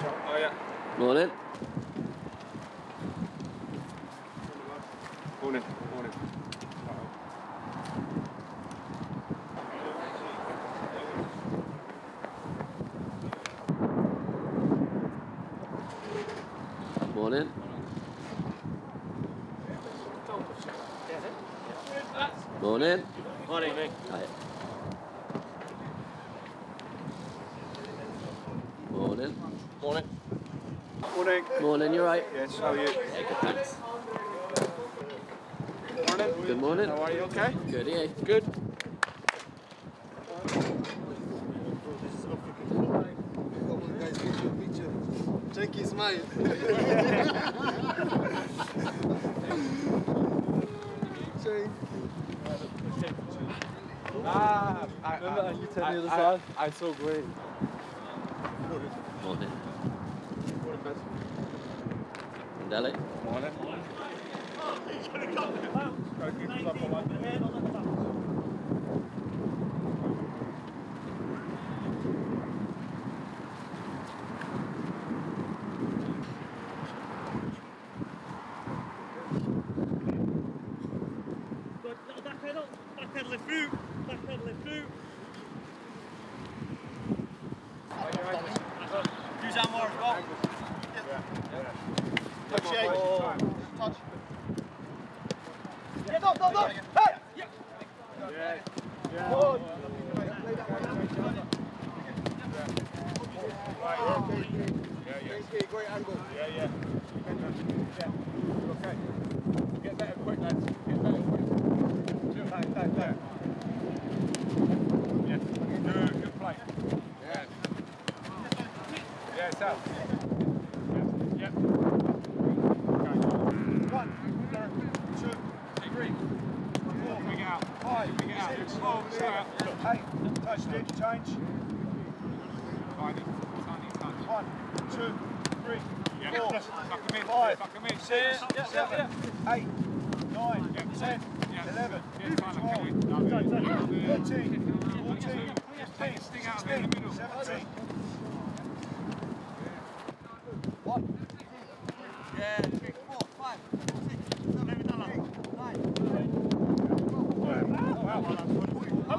Oh yeah. Morning. Morning. Morning. Morning. Morning. Morning, Nick. Hi. Morning. Morning. Morning. Morning, you right? Yes, how are you? Yeah, good, thanks. Morning. Good morning. How are you? Okay? Good, yeah. Good. Guys, get. Check his smile. Check. Ah, I, Remember, I, I, I. I saw great. Morning. Dele. Morning. Back Yes. Good, good play. Yeah. Yeah, south. Yes. Yep. Okay. One, two, three, four, bring it out. Five, bring it out. Six, Eight, touch, stitch, change. Yeah, four, 'em five, 'em six, Yeah, yeah, seven, eight, nine, ten, Yeah. eleven, Yeah, Tyler, twelve. No, thirteen, fourteen, the middle. seventeen.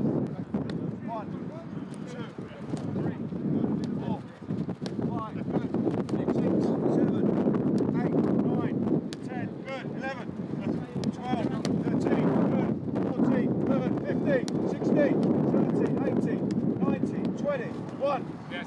One, two, three, four, five, six, seven, eight, nine, ten, good, eleven, twelve, thirteen, good, fourteen, good, fifteen, sixteen, seventeen, eighteen, nineteen, twenty, one, Yes.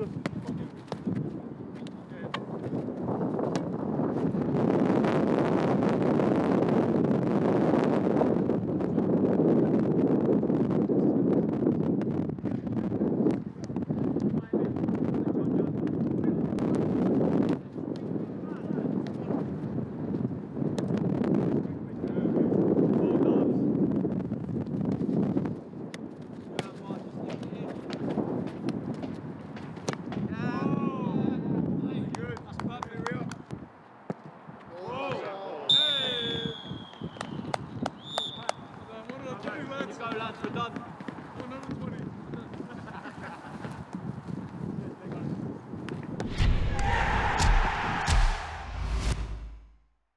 Just Let's go, lads. We're done.